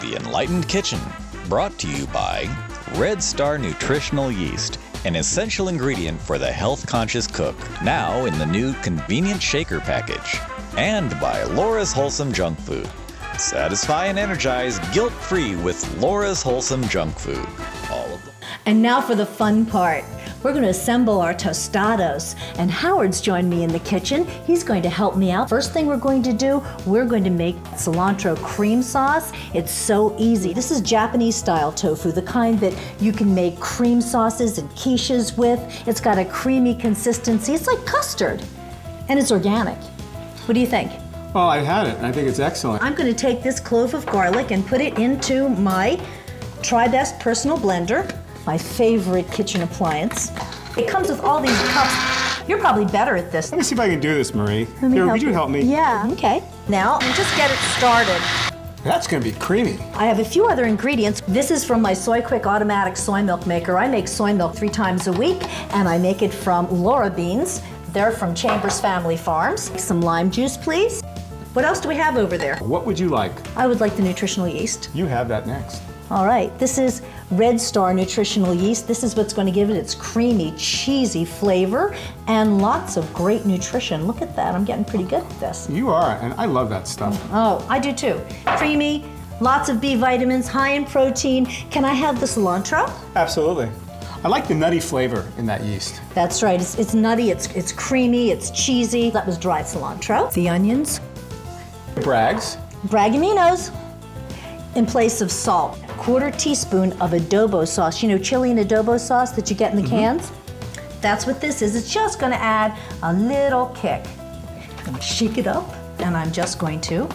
The Enlightened Kitchen, brought to you by Red Star Nutritional Yeast, an essential ingredient for the health conscious cook, now in the new convenient shaker package. And by Laura's Wholesome Junk Food. Satisfy and energize guilt free with Laura's Wholesome Junk Food. All of them. And now for the fun part. We're going to assemble our tostados. And Howard's joined me in the kitchen. He's going to help me out. First thing we're going to do, we're going to make cilantro cream sauce. It's so easy. This is Japanese style tofu, the kind that you can make cream sauces and quiches with. It's got a creamy consistency. It's like custard. And it's organic. What do you think? Well, I've had it, and I think it's excellent. I'm going to take this clove of garlic and put it into my TriBest personal blender, my favorite kitchen appliance. It comes with all these cups. You're probably better at this. Let me see if I can do this, Marie. Here, would you help me? Yeah. Okay. Now, just get it started. That's gonna be creamy. I have a few other ingredients. This is from my Soy Quick automatic soy milk maker. I make soy milk three times a week, and I make it from Laura beans. They're from Chambers Family Farms. Some lime juice, please. What else do we have over there? What would you like? I would like the nutritional yeast. You have that next. All right, this is Red Star Nutritional Yeast. This is what's going to give it its creamy, cheesy flavor and lots of great nutrition. Look at that, I'm getting pretty good at this. You are, and I love that stuff. Mm, oh, I do too. Creamy, lots of B vitamins, high in protein. Can I have the cilantro? Absolutely. I like the nutty flavor in that yeast. That's right, it's, it's nutty, it's, it's creamy, it's cheesy. That was dried cilantro. The onions, Bragg's. Bragg Aminos in place of salt. Quarter teaspoon of adobo sauce. You know, chili and adobo sauce that you get in the mm-hmm. cans? That's what this is. It's just gonna add a little kick. I'm gonna shake it up, and I'm just going to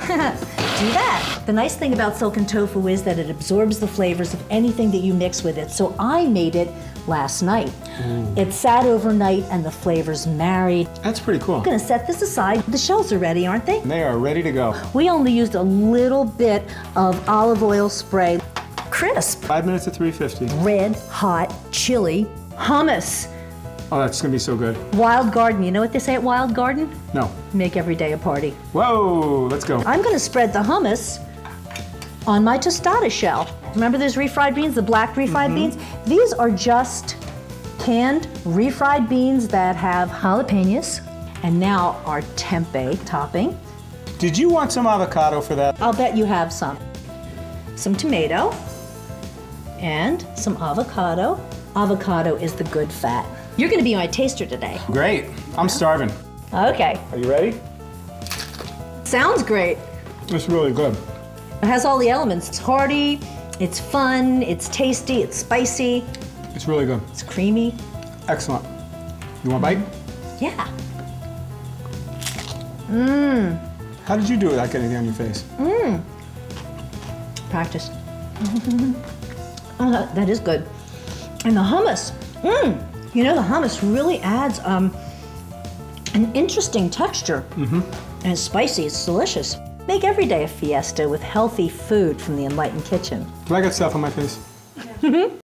do that. The nice thing about silken tofu is that it absorbs the flavors of anything that you mix with it. So I made it last night. Mm. It sat overnight and the flavors married. That's pretty cool. I'm gonna set this aside. The shells are ready, aren't they? They are ready to go. We only used a little bit of olive oil spray. Crisp, Five minutes at 350. red, hot, chili, hummus. Oh, that's gonna be so good. Wild Garden. You know what they say at Wild Garden? No. Make every day a party. Whoa, let's go. I'm going to spread the hummus on my tostada shell. Remember those refried beans, the black refried mm-hmm. beans? These are just canned refried beans that have jalapenos. And now our tempeh topping. Did you want some avocado for that? I'll bet you have some. Some tomato and some avocado. Avocado is the good fat. You're going to be my taster today. Great. I'm starving. Okay. Are you ready? Sounds great. It's really good. It has all the elements. It's hearty, it's fun, it's tasty, it's spicy, It's really good. it's creamy. Excellent. You want a bite? Yeah. Mmm. How did you do it without getting anything on your face? Mmm. Practice. oh, uh, that, that is good. And the hummus. Mmm. You know, the hummus really adds um, an interesting texture. Mm-hmm. And it's spicy, it's delicious. Make every day a fiesta with healthy food from the Enlightened Kitchen. Do I got stuff on my face?